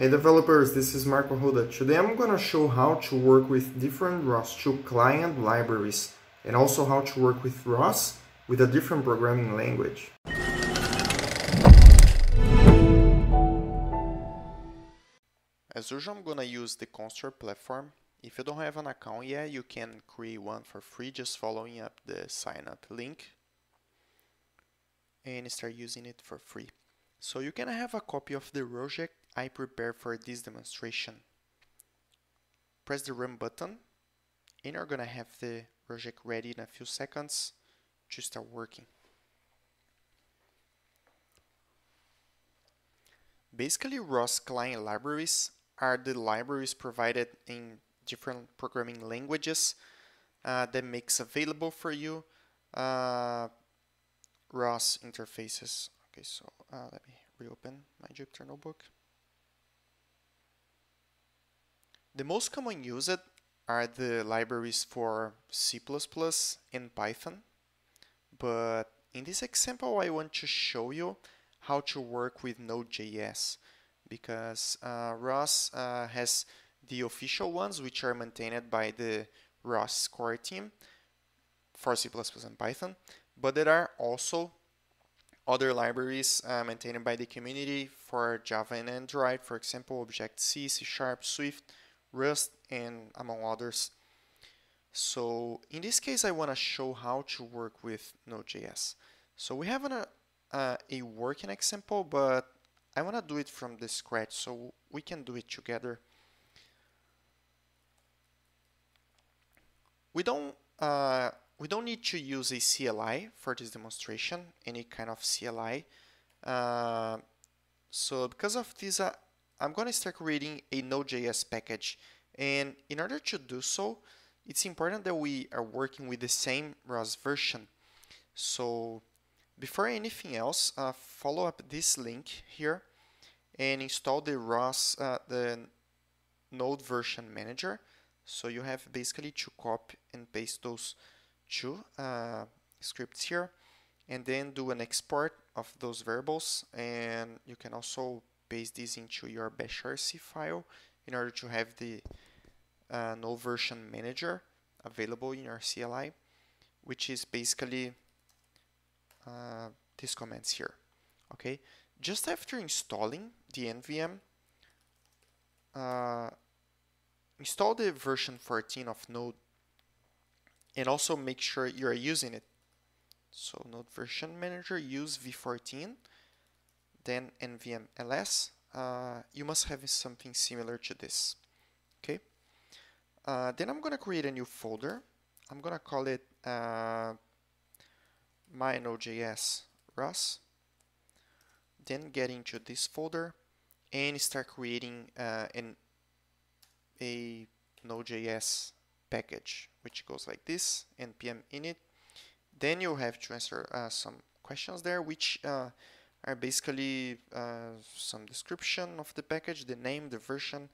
Hey developers, this is Marco Arruda. Today I'm to show how to work with different ROS2 client libraries and also how to work with ROS with a different programming language. As usual, I'm to use the Construct platform. If you don't have an account yet, you can create one for free just following up the sign up link and start using it for free. So you can have a copy of the project I prepared for this demonstration. Press the run button and you're gonna have the project ready in a few seconds to start working. Basically, ROS client libraries are the libraries provided in different programming languages uh, that makes available for you uh, ROS interfaces. Okay, so uh, let me reopen my Jupyter notebook. The most common used are the libraries for C++ and Python, but in this example I want to show you how to work with Node.js because uh, ROS uh, has the official ones which are maintained by the ROS core team for C++ and Python, but there are also other libraries uh, maintained by the community for Java and Android, for example, Objective-C, C Sharp, Swift, Rust, and among others. So in this case, I want to show how to work with Node.js. So we have an, uh, a working example, but I want to do it from the scratch, so we can do it together. We don't uh, we don't need to use a CLI for this demonstration, any kind of CLI. Uh, so because of this, uh, I'm going to start creating a Node.js package. And in order to do so, it's important that we are working with the same ROS version. So before anything else, uh, follow up this link here and install the ROS, uh, the Node version manager. So you have basically to copy and paste those two uh, scripts here and then do an export of those variables and you can also paste this into your bashrc file in order to have the uh, Node version manager available in your CLI which is basically uh, these commands here okay just after installing the NVM uh, install the version 14 of Node and also make sure you're using it. So Node version manager, use v14, then nvm ls. Uh, you must have something similar to this. Okay. Uh, then I'm gonna create a new folder. I'm gonna call it uh, my Node.js ROS. Then get into this folder and start creating uh, an a Node.js package, which goes like this, npm init. Then you have to answer uh, some questions there, which uh, are basically uh, some description of the package, the name, the version,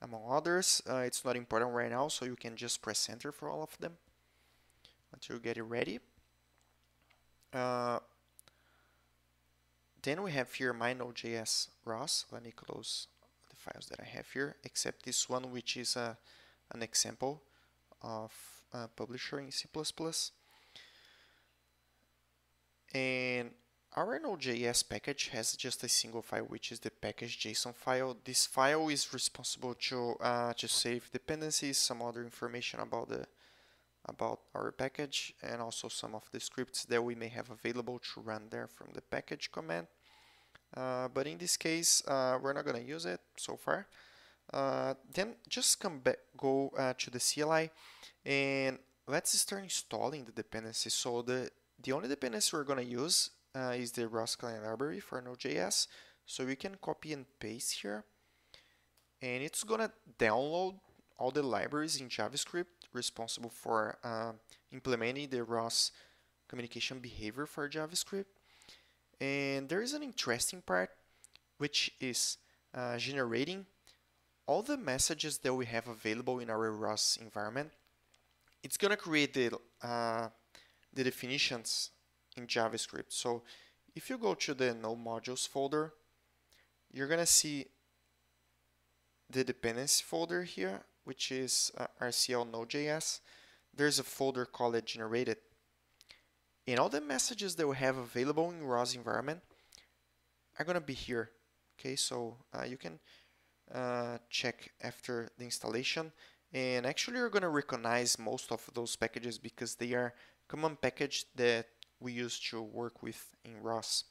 among others. Uh, it's not important right now, so you can just press enter for all of them until you get it ready. Uh, then we have here my Node.js ROS. Let me close the files that I have here, except this one, which is a, uh, an example of uh, publisher in C++. And our Node.js package has just a single file, which is the package.json file. This file is responsible to uh, to save dependencies, some other information about the about our package, and also some of the scripts that we may have available to run there from the package command. Uh, but in this case, uh, we're not going to use it so far. Uh, then just come back, go uh, to the CLI and let's start installing the dependencies. So the, the only dependency we're going to use uh, is the ROS client library for Node.js. So we can copy and paste here and it's to download all the libraries in JavaScript responsible for uh, implementing the ROS communication behavior for JavaScript. And there is an interesting part which is uh, generating all the messages that we have available in our ROS environment, it's to create the, uh, the definitions in JavaScript. So if you go to the Node modules folder, you're going to see the dependency folder here, which is uh, RCL Node.js, there's a folder called generated. And all the messages that we have available in ROS environment are going to be here. Okay, so uh, you can uh, check after the installation. And actually, you're going to recognize most of those packages because they are common package that we use to work with in ROS.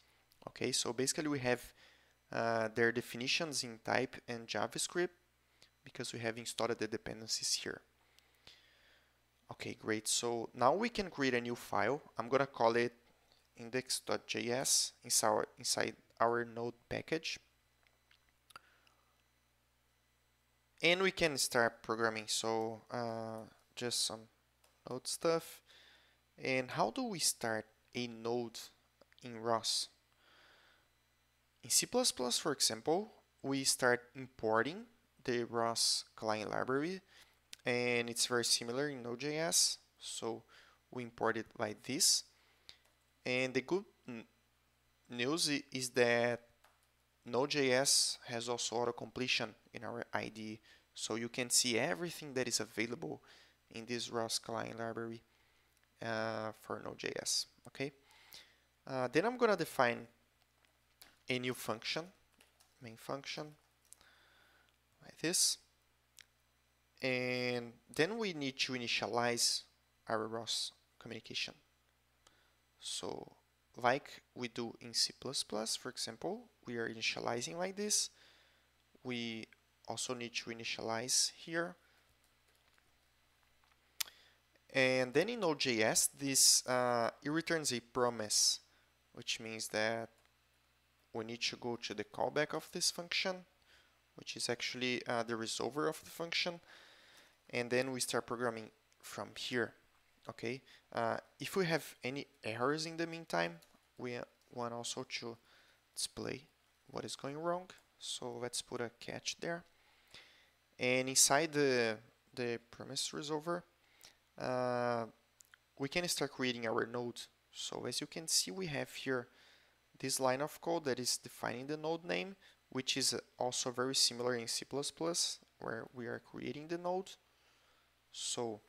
Okay, so basically we have uh, their definitions in type and JavaScript because we have installed the dependencies here. Okay, great. So now we can create a new file. I'm going to call it index.js inside our, inside our node package. And we can start programming. So uh, just some node stuff. And how do we start a node in ROS? In C++, for example, we start importing the ROS client library and it's very similar in Node.js. So we import it like this. And the good news is that Node.js has also auto-completion in our IDE. So you can see everything that is available in this ROS client library uh, for Node.js. Okay. Uh, then I'm gonna define a new function, main function, like this. And then we need to initialize our ROS communication. So like we do in C++, for example, we are initializing like this. We also need to initialize here. And then in Node.js, this uh, it returns a promise, which means that we need to go to the callback of this function, which is actually uh, the resolver of the function, and then we start programming from here. Okay, uh, if we have any errors in the meantime, we want also to display what is going wrong. So let's put a catch there. And inside the, the promise resolver, uh, we can start creating our node. So as you can see, we have here this line of code that is defining the node name, which is also very similar in C++, where we are creating the node. So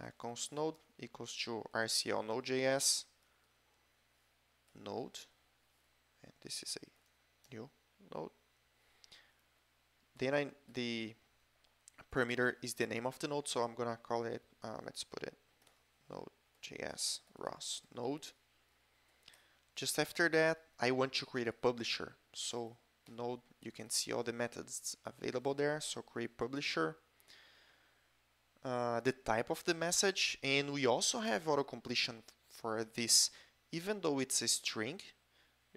uh, const node equals to rcl node.js node, and this is a new node. Then I, the parameter is the name of the node, so I'm gonna call it, uh, let's put it node.js ROS node. Just after that, I want to create a publisher. So node, you can see all the methods available there. So create publisher, uh, the type of the message, and we also have auto completion for this. Even though it's a string,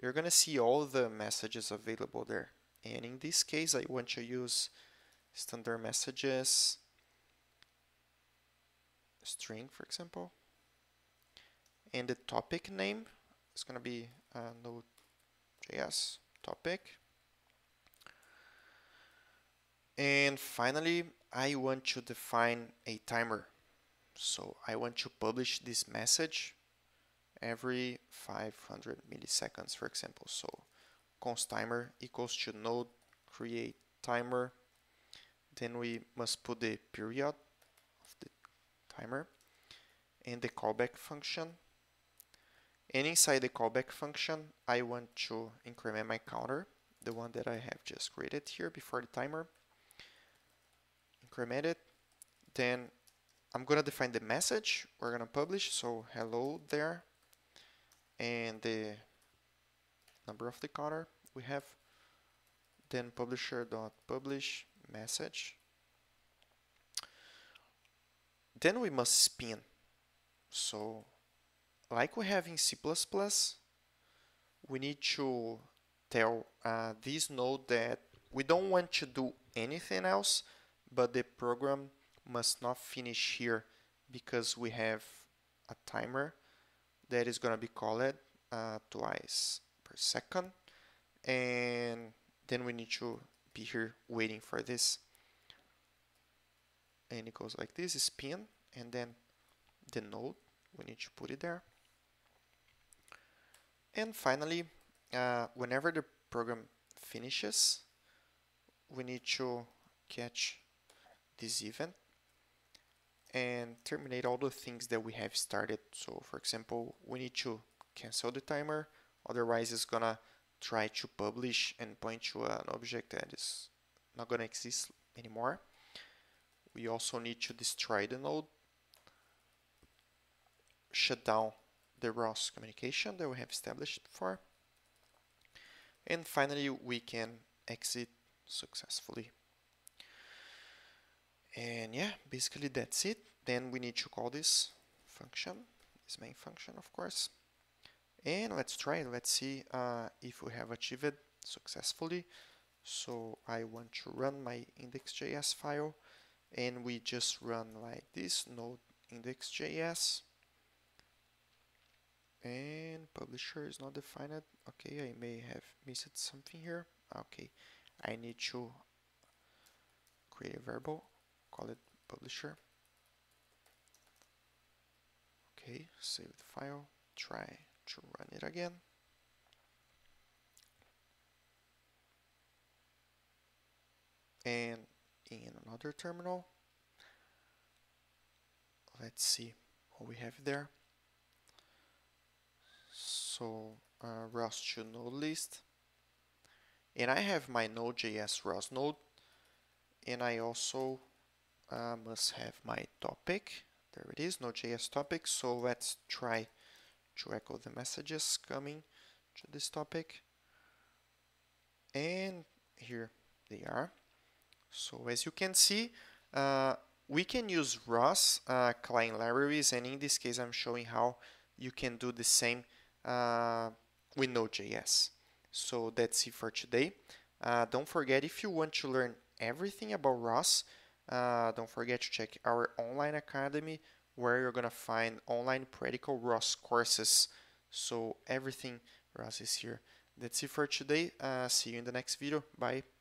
you're gonna see all the messages available there. And in this case, I want to use standard messages string, for example. And the topic name is going to be uh, Node.js topic. And finally, I want to define a timer. So I want to publish this message every 500 milliseconds, for example. So const timer equals to node create timer. Then we must put the period of the timer and the callback function and inside the callback function, I want to increment my counter, the one that I have just created here before the timer. Increment it. Then I'm going to define the message we're going to publish. So hello there. And the number of the counter we have. Then publisher.publish message. Then we must spin. So like we have in C++, we need to tell uh, this node that we don't want to do anything else, but the program must not finish here because we have a timer that is going to be called uh, twice per second and then we need to be here waiting for this and it goes like this spin and then the node we need to put it there and finally, uh, whenever the program finishes, we need to catch this event and terminate all the things that we have started. So for example, we need to cancel the timer, otherwise it's gonna try to publish and point to an object that is not gonna exist anymore. We also need to destroy the node, shut down the ROS communication that we have established before, and finally we can exit successfully. And yeah, basically that's it. Then we need to call this function, this main function of course. And let's try, let's see uh, if we have achieved successfully. So I want to run my index.js file and we just run like this node index.js and publisher is not defined. Okay I may have missed something here. Okay I need to create a variable call it publisher. Okay save the file try to run it again. And in another terminal let's see what we have there. So uh, ROS2 node list. And I have my Node.js ROS node. And I also uh, must have my topic. There it is Node.js topic. So let's try to echo the messages coming to this topic and here they are so as you can see uh, we can use ROS uh, client libraries and in this case I'm showing how you can do the same uh, with Node.js. So that's it for today. Uh, don't forget if you want to learn everything about ROS, uh, don't forget to check our online academy where you're gonna find online practical ROS courses. So everything ROS is here. That's it for today. Uh, see you in the next video. Bye.